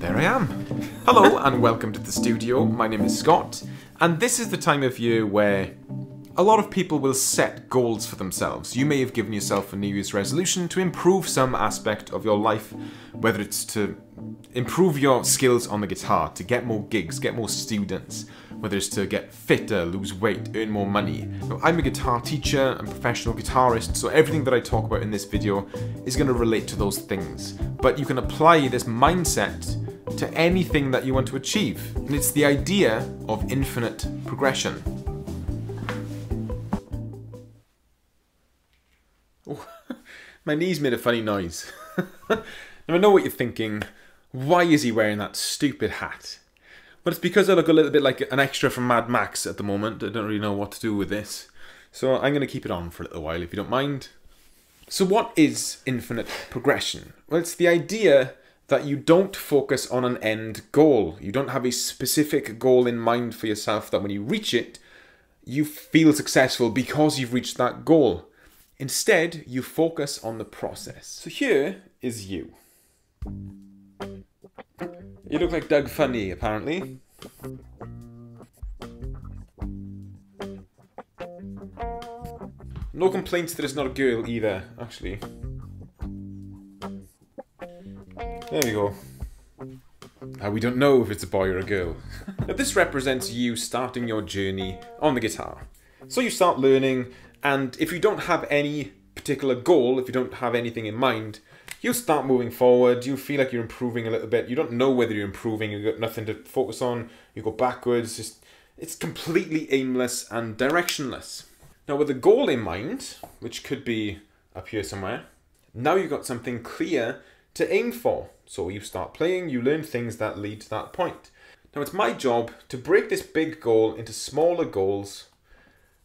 There I am. Hello and welcome to the studio. My name is Scott, and this is the time of year where a lot of people will set goals for themselves. You may have given yourself a New Year's resolution to improve some aspect of your life, whether it's to improve your skills on the guitar, to get more gigs, get more students, whether it's to get fitter, lose weight, earn more money. Now, I'm a guitar teacher and professional guitarist, so everything that I talk about in this video is going to relate to those things. But you can apply this mindset to anything that you want to achieve. And it's the idea of infinite progression. Oh, my knees made a funny noise. now I know what you're thinking. Why is he wearing that stupid hat? But it's because I look a little bit like an extra from Mad Max at the moment. I don't really know what to do with this. So I'm going to keep it on for a little while if you don't mind. So what is infinite progression? Well, it's the idea that you don't focus on an end goal. You don't have a specific goal in mind for yourself that when you reach it, you feel successful because you've reached that goal. Instead, you focus on the process. So here is you. You look like Doug Funnie, apparently. No complaints that it's not a girl either, actually. There we go. Uh, we don't know if it's a boy or a girl. now this represents you starting your journey on the guitar. So you start learning, and if you don't have any particular goal, if you don't have anything in mind, you start moving forward, you feel like you're improving a little bit, you don't know whether you're improving, you've got nothing to focus on, you go backwards, just, it's completely aimless and directionless. Now with a goal in mind, which could be up here somewhere, now you've got something clear to aim for. So you start playing, you learn things that lead to that point. Now it's my job to break this big goal into smaller goals,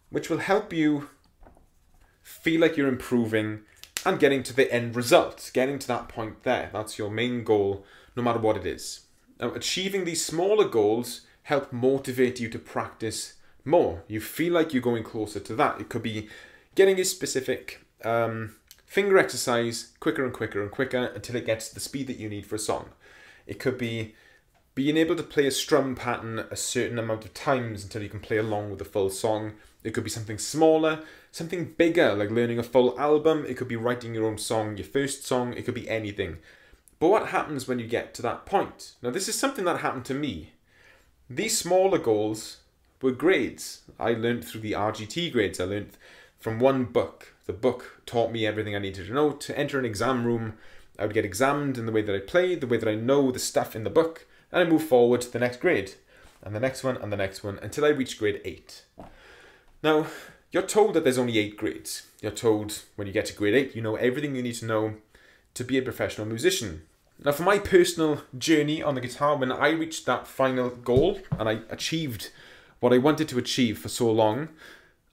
which will help you feel like you're improving and getting to the end result, getting to that point there. That's your main goal, no matter what it is. Now, achieving these smaller goals help motivate you to practice more. You feel like you're going closer to that. It could be getting a specific um, finger exercise quicker and quicker and quicker until it gets the speed that you need for a song. It could be being able to play a strum pattern a certain amount of times until you can play along with the full song. It could be something smaller, something bigger, like learning a full album. It could be writing your own song, your first song. It could be anything. But what happens when you get to that point? Now, this is something that happened to me. These smaller goals were grades. I learned through the RGT grades. I learned from one book. The book taught me everything I needed to know. To enter an exam room, I would get examined in the way that I play, the way that I know the stuff in the book, and I move forward to the next grade, and the next one, and the next one, until I reach grade 8. Now, you're told that there's only 8 grades. You're told when you get to grade 8, you know everything you need to know to be a professional musician. Now, for my personal journey on the guitar, when I reached that final goal, and I achieved what I wanted to achieve for so long,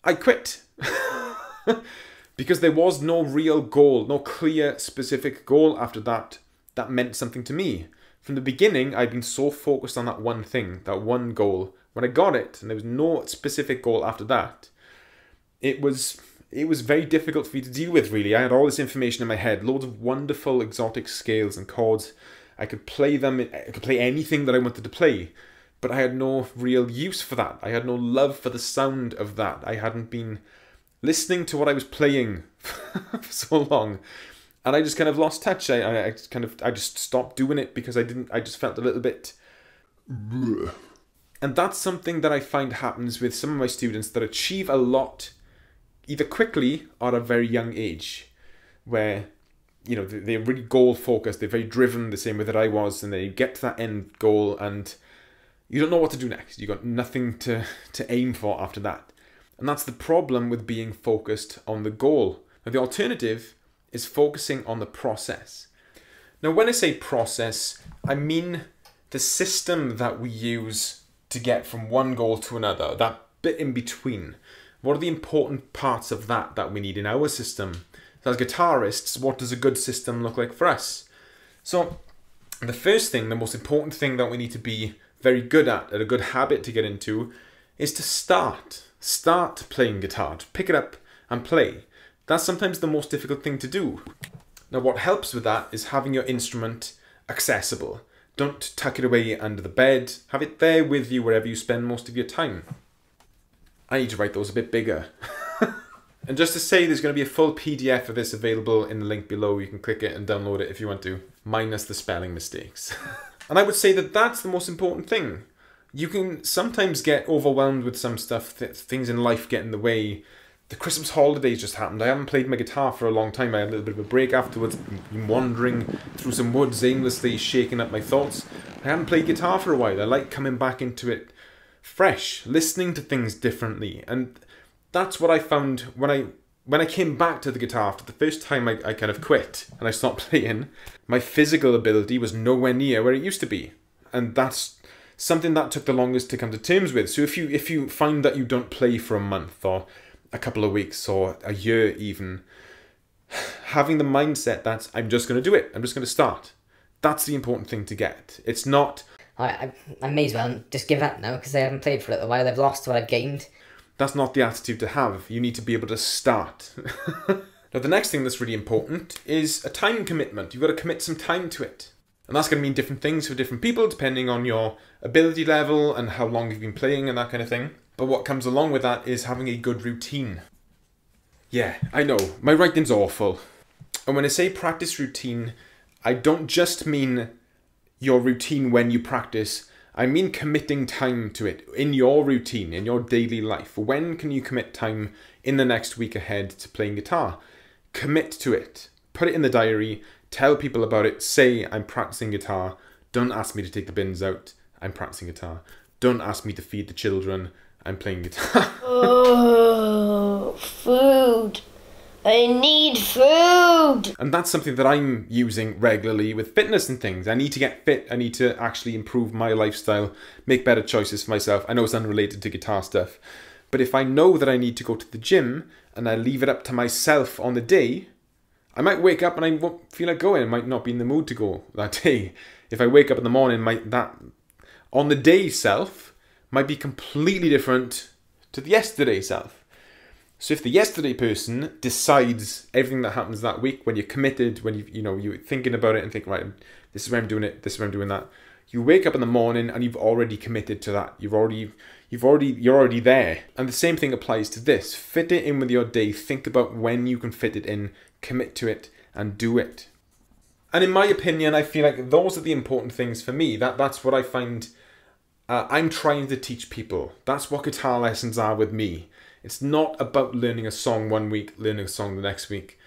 I quit. because there was no real goal, no clear, specific goal after that that meant something to me from the beginning, I'd been so focused on that one thing, that one goal. When I got it, and there was no specific goal after that, it was it was very difficult for me to deal with. Really, I had all this information in my head, loads of wonderful exotic scales and chords. I could play them. I could play anything that I wanted to play, but I had no real use for that. I had no love for the sound of that. I hadn't been listening to what I was playing for so long and I just kind of lost touch. I, I kind of I just stopped doing it because I didn't. I just felt a little bit. And that's something that I find happens with some of my students that achieve a lot, either quickly or at a very young age, where you know they're really goal focused. They're very driven, the same way that I was, and they get to that end goal and you don't know what to do next. You got nothing to to aim for after that, and that's the problem with being focused on the goal. Now the alternative is focusing on the process. Now, when I say process, I mean the system that we use to get from one goal to another, that bit in between. What are the important parts of that that we need in our system? So as guitarists, what does a good system look like for us? So the first thing, the most important thing that we need to be very good at, at a good habit to get into, is to start. Start playing guitar. To pick it up and play. That's sometimes the most difficult thing to do. Now what helps with that is having your instrument accessible. Don't tuck it away under the bed. Have it there with you wherever you spend most of your time. I need to write those a bit bigger. and just to say, there's going to be a full PDF of this available in the link below. You can click it and download it if you want to, minus the spelling mistakes. and I would say that that's the most important thing. You can sometimes get overwhelmed with some stuff, that things in life get in the way. The Christmas holidays just happened. I haven't played my guitar for a long time. I had a little bit of a break afterwards, been wandering through some woods aimlessly, shaking up my thoughts. I haven't played guitar for a while. I like coming back into it fresh, listening to things differently. And that's what I found when I when I came back to the guitar after the first time I, I kind of quit and I stopped playing, my physical ability was nowhere near where it used to be. And that's something that took the longest to come to terms with. So if you if you find that you don't play for a month or a couple of weeks or a year even, having the mindset that I'm just going to do it, I'm just going to start. That's the important thing to get. It's not I, I, may as well just give up now because I haven't played for a little while. I've lost what I've gained. That's not the attitude to have. You need to be able to start. now, the next thing that's really important is a time commitment. You've got to commit some time to it. And that's going to mean different things for different people depending on your ability level and how long you've been playing and that kind of thing. But what comes along with that is having a good routine. Yeah, I know, my writing's awful. And when I say practice routine, I don't just mean your routine when you practice. I mean committing time to it in your routine, in your daily life. When can you commit time in the next week ahead to playing guitar? Commit to it. Put it in the diary. Tell people about it. Say, I'm practicing guitar. Don't ask me to take the bins out. I'm practicing guitar. Don't ask me to feed the children. I'm playing guitar. oh, food. I need food. And that's something that I'm using regularly with fitness and things. I need to get fit. I need to actually improve my lifestyle, make better choices for myself. I know it's unrelated to guitar stuff. But if I know that I need to go to the gym and I leave it up to myself on the day, I might wake up and I won't feel like going. I might not be in the mood to go that day. If I wake up in the morning, might that on the day self might be completely different to the yesterday self. So if the yesterday person decides everything that happens that week, when you're committed, when you you know you're thinking about it and think right, this is where I'm doing it, this is where I'm doing that. You wake up in the morning and you've already committed to that. You've already you've already you're already there. And the same thing applies to this. Fit it in with your day. Think about when you can fit it in, commit to it, and do it. And in my opinion, I feel like those are the important things for me. That that's what I find. Uh, I'm trying to teach people. That's what guitar lessons are with me. It's not about learning a song one week, learning a song the next week.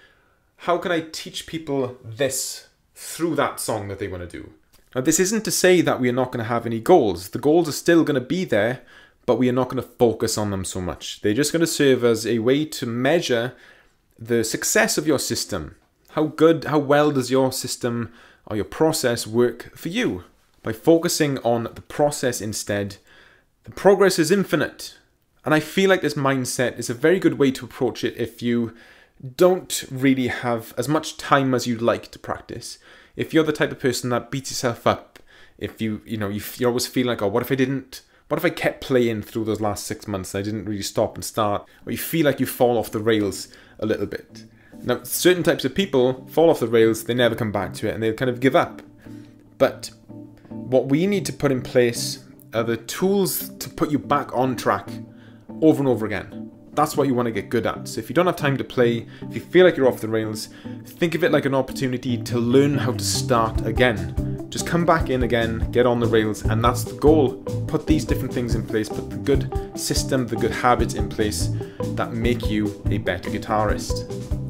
How can I teach people this through that song that they want to do? Now, this isn't to say that we are not going to have any goals. The goals are still going to be there, but we are not going to focus on them so much. They're just going to serve as a way to measure the success of your system. How good, how well does your system or your process work for you? By focusing on the process instead, the progress is infinite. And I feel like this mindset is a very good way to approach it if you don't really have as much time as you'd like to practice. If you're the type of person that beats yourself up, if you, you know, you, you always feel like, oh, what if I didn't, what if I kept playing through those last six months and I didn't really stop and start? Or you feel like you fall off the rails a little bit. Now, certain types of people fall off the rails, they never come back to it and they kind of give up. But what we need to put in place are the tools to put you back on track over and over again. That's what you want to get good at. So if you don't have time to play, if you feel like you're off the rails, think of it like an opportunity to learn how to start again. Just come back in again, get on the rails, and that's the goal. Put these different things in place, put the good system, the good habits in place that make you a better guitarist.